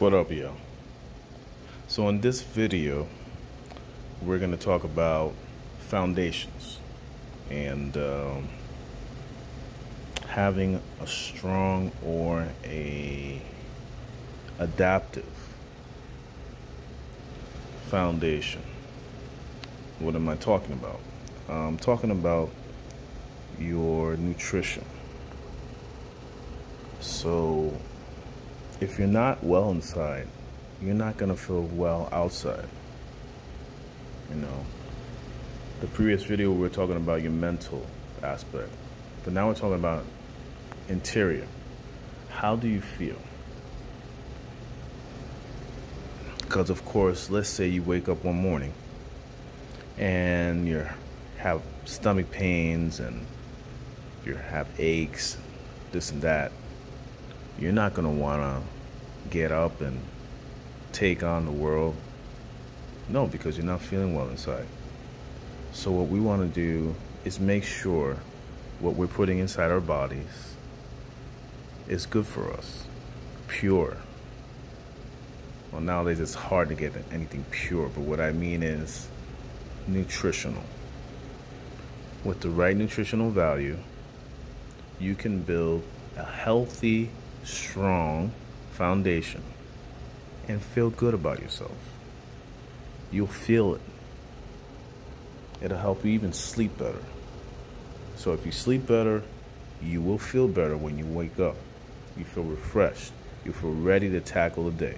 What up, y'all? So, in this video, we're going to talk about foundations and um, having a strong or a adaptive foundation. What am I talking about? I'm talking about your nutrition. So, if you're not well inside, you're not going to feel well outside. You know, the previous video we were talking about your mental aspect, but now we're talking about interior. How do you feel? Because of course, let's say you wake up one morning and you have stomach pains and you have aches, this and that you're not going to want to get up and take on the world. No, because you're not feeling well inside. So, what we want to do is make sure what we're putting inside our bodies is good for us, pure. Well, nowadays it's hard to get anything pure, but what I mean is nutritional. With the right nutritional value, you can build a healthy strong foundation and feel good about yourself. You'll feel it. It'll help you even sleep better. So if you sleep better, you will feel better when you wake up. You feel refreshed. You feel ready to tackle the day.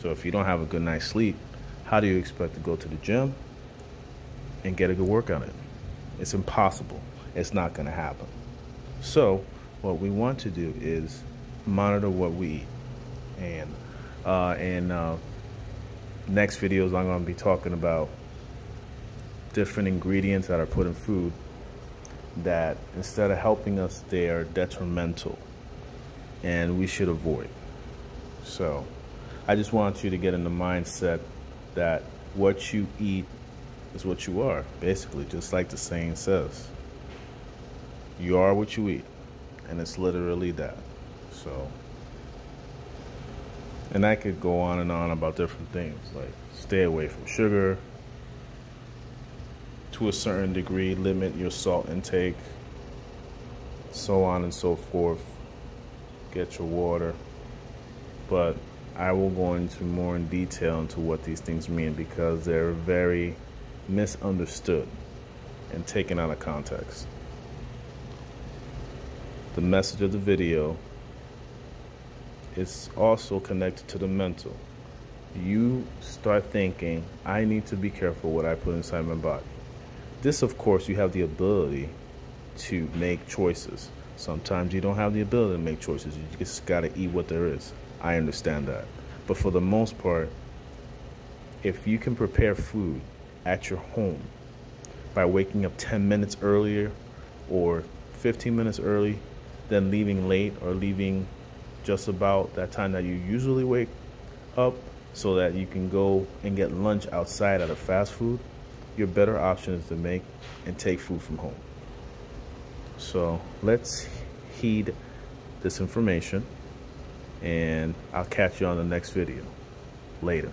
So if you don't have a good night's sleep, how do you expect to go to the gym and get a good workout in? It's impossible. It's not going to happen. So what we want to do is monitor what we eat. And uh, in uh, next videos, I'm going to be talking about different ingredients that are put in food that instead of helping us, they are detrimental and we should avoid. So I just want you to get in the mindset that what you eat is what you are, basically, just like the saying says. You are what you eat, and it's literally that. So, and I could go on and on about different things like stay away from sugar to a certain degree, limit your salt intake, so on and so forth. Get your water. But I will go into more in detail into what these things mean because they're very misunderstood and taken out of context. The message of the video it's also connected to the mental. You start thinking, I need to be careful what I put inside my body. This, of course, you have the ability to make choices. Sometimes you don't have the ability to make choices. You just got to eat what there is. I understand that. But for the most part, if you can prepare food at your home by waking up 10 minutes earlier or 15 minutes early, then leaving late or leaving just about that time that you usually wake up so that you can go and get lunch outside at a fast food, your better option is to make and take food from home. So let's heed this information and I'll catch you on the next video. Later.